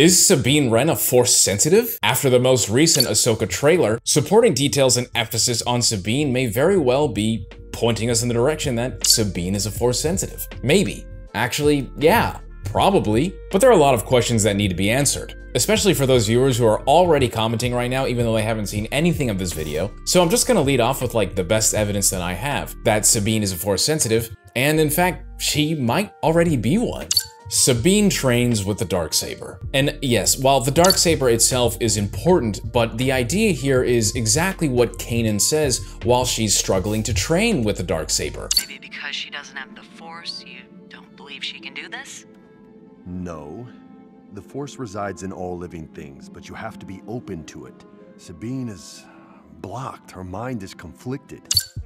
Is Sabine Wren a Force sensitive? After the most recent Ahsoka trailer, supporting details and emphasis on Sabine may very well be pointing us in the direction that Sabine is a Force sensitive. Maybe. Actually, yeah, probably. But there are a lot of questions that need to be answered especially for those viewers who are already commenting right now, even though they haven't seen anything of this video. So I'm just gonna lead off with like the best evidence that I have, that Sabine is a Force sensitive, and in fact, she might already be one. Sabine trains with the dark saber, And yes, while the dark saber itself is important, but the idea here is exactly what Kanan says while she's struggling to train with the dark saber. Maybe because she doesn't have the Force, you don't believe she can do this? No, the Force resides in all living things, but you have to be open to it. Sabine is blocked. Her mind is conflicted.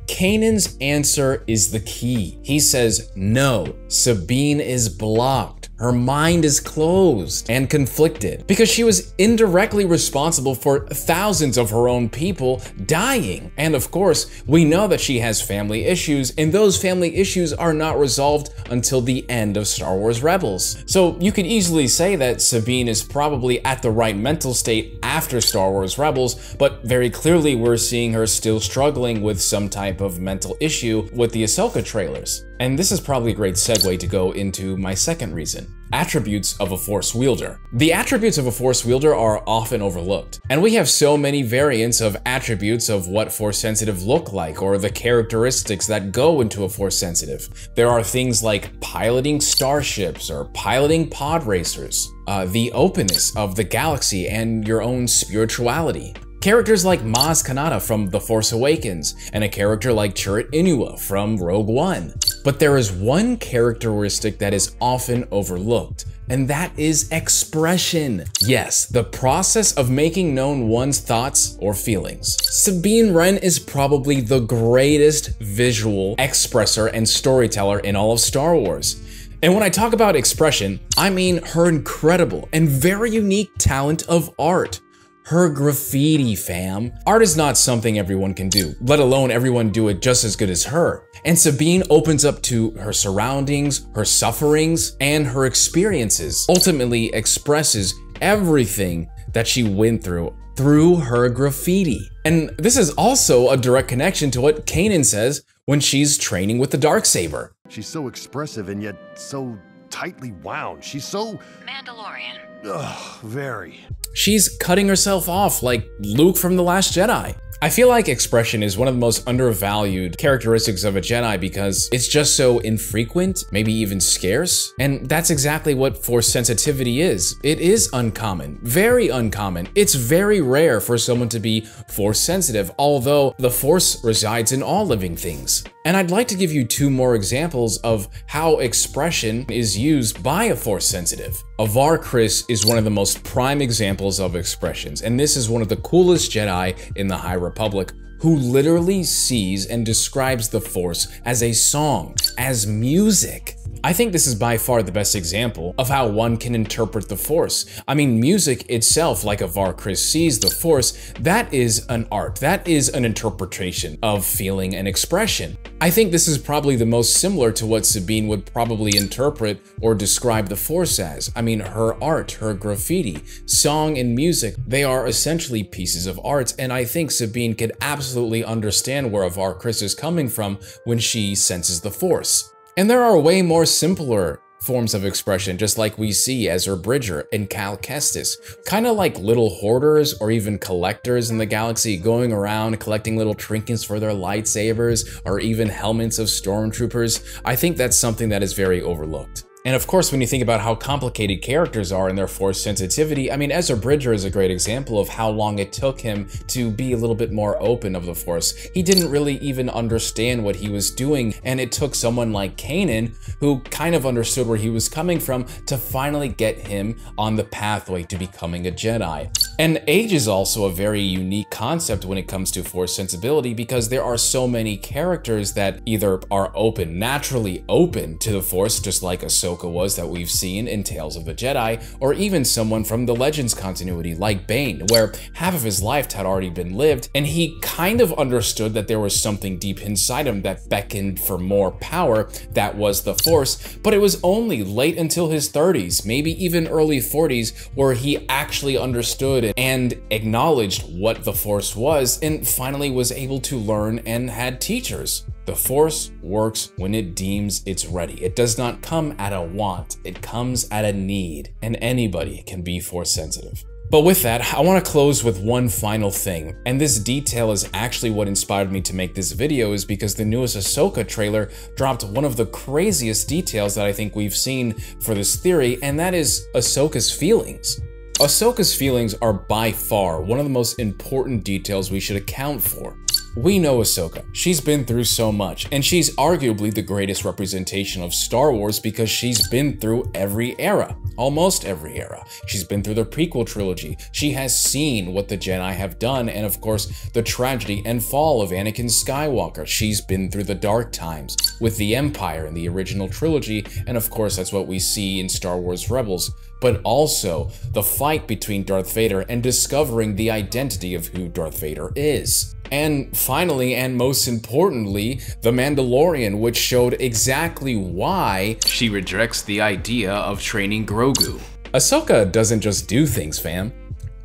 Kanan's answer is the key. He says, no, Sabine is blocked. Her mind is closed and conflicted because she was indirectly responsible for thousands of her own people dying. And of course, we know that she has family issues, and those family issues are not resolved until the end of Star Wars Rebels. So you could easily say that Sabine is probably at the right mental state after Star Wars Rebels, but very clearly we're seeing her still struggling with some type of mental issue with the Ahsoka trailers. And this is probably a great segue to go into my second reason. Attributes of a Force Wielder. The attributes of a Force Wielder are often overlooked, and we have so many variants of attributes of what Force Sensitive look like or the characteristics that go into a Force Sensitive. There are things like piloting starships or piloting pod racers, uh, the openness of the galaxy and your own spirituality, Characters like Maz Kanata from The Force Awakens, and a character like Chirrut Îmwe from Rogue One. But there is one characteristic that is often overlooked, and that is expression. Yes, the process of making known one's thoughts or feelings. Sabine Wren is probably the greatest visual expresser and storyteller in all of Star Wars. And when I talk about expression, I mean her incredible and very unique talent of art her graffiti, fam. Art is not something everyone can do, let alone everyone do it just as good as her. And Sabine opens up to her surroundings, her sufferings, and her experiences, ultimately expresses everything that she went through through her graffiti. And this is also a direct connection to what Kanan says when she's training with the dark saber. She's so expressive and yet so tightly wound. She's so Mandalorian. Ugh, very. She's cutting herself off like Luke from The Last Jedi. I feel like expression is one of the most undervalued characteristics of a Jedi because it's just so infrequent, maybe even scarce. And that's exactly what Force sensitivity is. It is uncommon, very uncommon. It's very rare for someone to be Force sensitive, although the Force resides in all living things. And I'd like to give you two more examples of how expression is used by a Force sensitive. Avar Kriss is one of the most prime examples of expressions, and this is one of the coolest Jedi in the High Republic who literally sees and describes the Force as a song, as music. I think this is by far the best example of how one can interpret the Force. I mean, music itself, like Avar Kriss sees the Force, that is an art, that is an interpretation of feeling and expression. I think this is probably the most similar to what Sabine would probably interpret or describe the Force as. I mean, her art, her graffiti, song and music, they are essentially pieces of art, and I think Sabine could absolutely understand where Avar Kriss is coming from when she senses the Force. And there are way more simpler forms of expression, just like we see Ezra Bridger and Cal Kestis. Kind of like little hoarders or even collectors in the galaxy going around collecting little trinkets for their lightsabers or even helmets of stormtroopers. I think that's something that is very overlooked. And of course, when you think about how complicated characters are and their force sensitivity, I mean, Ezra Bridger is a great example of how long it took him to be a little bit more open of the force. He didn't really even understand what he was doing, and it took someone like Kanan, who kind of understood where he was coming from, to finally get him on the pathway to becoming a Jedi. And age is also a very unique concept when it comes to Force sensibility because there are so many characters that either are open, naturally open to the Force, just like Ahsoka was that we've seen in Tales of the Jedi, or even someone from the Legends continuity like Bane, where half of his life had already been lived, and he kind of understood that there was something deep inside him that beckoned for more power that was the Force, but it was only late until his 30s, maybe even early 40s, where he actually understood and acknowledged what the Force was and finally was able to learn and had teachers. The Force works when it deems it's ready. It does not come at a want, it comes at a need, and anybody can be Force sensitive. But with that, I want to close with one final thing, and this detail is actually what inspired me to make this video is because the newest Ahsoka trailer dropped one of the craziest details that I think we've seen for this theory, and that is Ahsoka's feelings. Ahsoka's feelings are by far one of the most important details we should account for. We know Ahsoka. She's been through so much, and she's arguably the greatest representation of Star Wars because she's been through every era. Almost every era. She's been through the prequel trilogy. She has seen what the Jedi have done, and of course, the tragedy and fall of Anakin Skywalker. She's been through the dark times with the Empire in the original trilogy, and of course, that's what we see in Star Wars Rebels but also the fight between Darth Vader and discovering the identity of who Darth Vader is. And finally, and most importantly, The Mandalorian, which showed exactly why she rejects the idea of training Grogu. Ahsoka doesn't just do things, fam.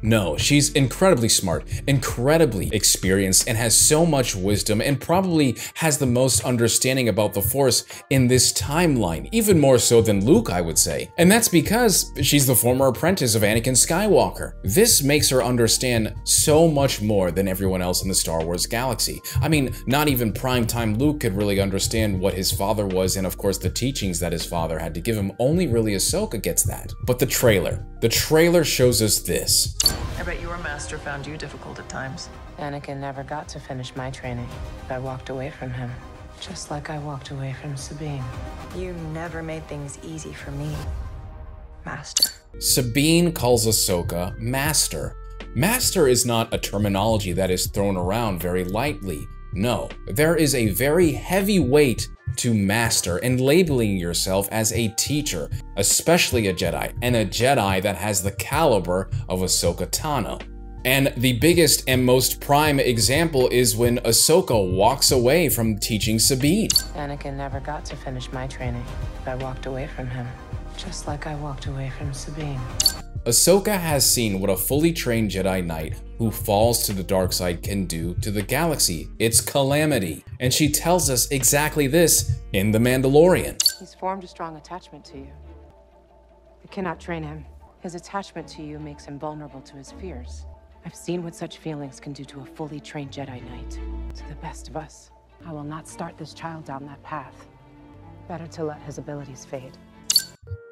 No, she's incredibly smart, incredibly experienced, and has so much wisdom and probably has the most understanding about the Force in this timeline, even more so than Luke, I would say. And that's because she's the former apprentice of Anakin Skywalker. This makes her understand so much more than everyone else in the Star Wars galaxy. I mean, not even primetime Luke could really understand what his father was and of course the teachings that his father had to give him. Only really Ahsoka gets that. But the trailer. The trailer shows us this. I bet your master found you difficult at times. Anakin never got to finish my training. I walked away from him, just like I walked away from Sabine. You never made things easy for me, Master. Sabine calls Ahsoka Master. Master is not a terminology that is thrown around very lightly. No, there is a very heavy weight to master and labeling yourself as a teacher, especially a Jedi, and a Jedi that has the caliber of Ahsoka Tano. And the biggest and most prime example is when Ahsoka walks away from teaching Sabine. Anakin never got to finish my training. I walked away from him, just like I walked away from Sabine. Ahsoka has seen what a fully trained Jedi Knight who falls to the dark side can do to the galaxy. It's calamity. And she tells us exactly this in The Mandalorian. He's formed a strong attachment to you. You cannot train him. His attachment to you makes him vulnerable to his fears. I've seen what such feelings can do to a fully trained Jedi Knight. To the best of us, I will not start this child down that path. Better to let his abilities fade.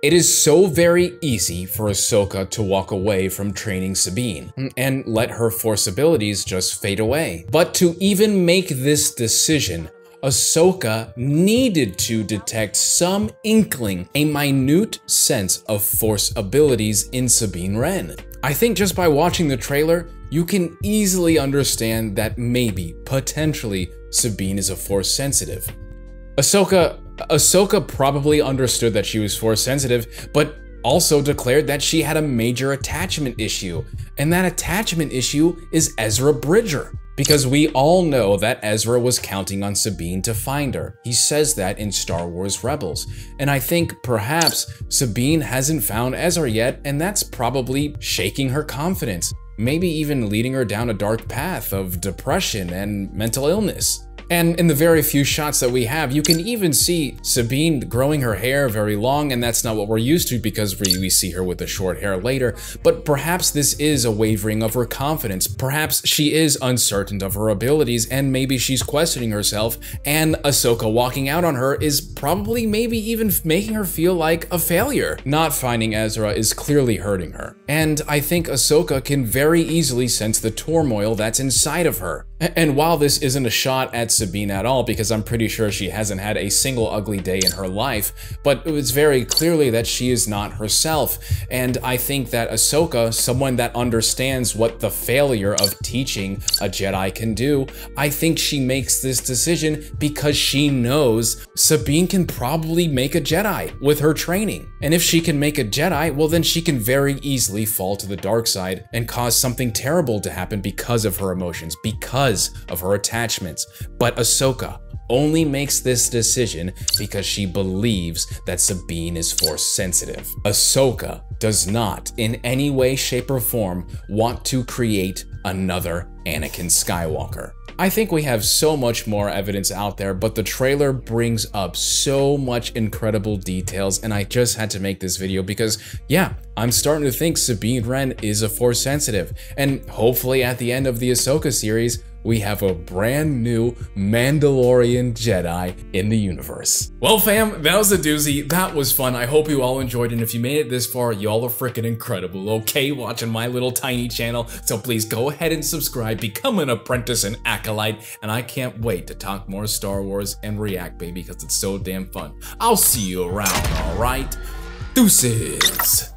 It is so very easy for Ahsoka to walk away from training Sabine and let her force abilities just fade away. But to even make this decision, Ahsoka needed to detect some inkling, a minute sense of force abilities in Sabine Wren. I think just by watching the trailer, you can easily understand that maybe, potentially, Sabine is a force sensitive. Ahsoka Ahsoka probably understood that she was force sensitive, but also declared that she had a major attachment issue. And that attachment issue is Ezra Bridger. Because we all know that Ezra was counting on Sabine to find her. He says that in Star Wars Rebels. And I think perhaps Sabine hasn't found Ezra yet, and that's probably shaking her confidence. Maybe even leading her down a dark path of depression and mental illness. And in the very few shots that we have, you can even see Sabine growing her hair very long, and that's not what we're used to because we, we see her with the short hair later. But perhaps this is a wavering of her confidence. Perhaps she is uncertain of her abilities, and maybe she's questioning herself, and Ahsoka walking out on her is probably maybe even making her feel like a failure. Not finding Ezra is clearly hurting her. And I think Ahsoka can very easily sense the turmoil that's inside of her. And while this isn't a shot at Sabine at all, because I'm pretty sure she hasn't had a single ugly day in her life, but it's very clearly that she is not herself. And I think that Ahsoka, someone that understands what the failure of teaching a Jedi can do, I think she makes this decision because she knows Sabine can probably make a Jedi with her training. And if she can make a Jedi, well then she can very easily fall to the dark side and cause something terrible to happen because of her emotions, because of her attachments. But Ahsoka only makes this decision because she believes that Sabine is force sensitive. Ahsoka does not, in any way, shape, or form, want to create another Anakin Skywalker. I think we have so much more evidence out there, but the trailer brings up so much incredible details, and I just had to make this video because, yeah, I'm starting to think Sabine Wren is a Force sensitive, and hopefully at the end of the Ahsoka series, we have a brand new Mandalorian Jedi in the universe. Well, fam, that was a doozy. That was fun. I hope you all enjoyed, and if you made it this far, y'all are freaking incredible, okay, watching my little tiny channel. So please go ahead and subscribe, become an apprentice and acolyte, and I can't wait to talk more Star Wars and react, baby, because it's so damn fun. I'll see you around, alright? Deuces!